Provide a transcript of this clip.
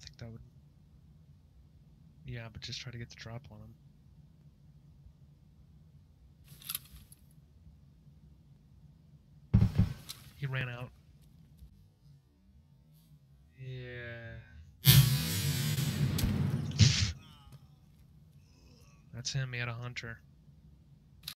I think that would. Yeah, but just try to get the drop on him. He ran out. Yeah. That's him. He had a hunter.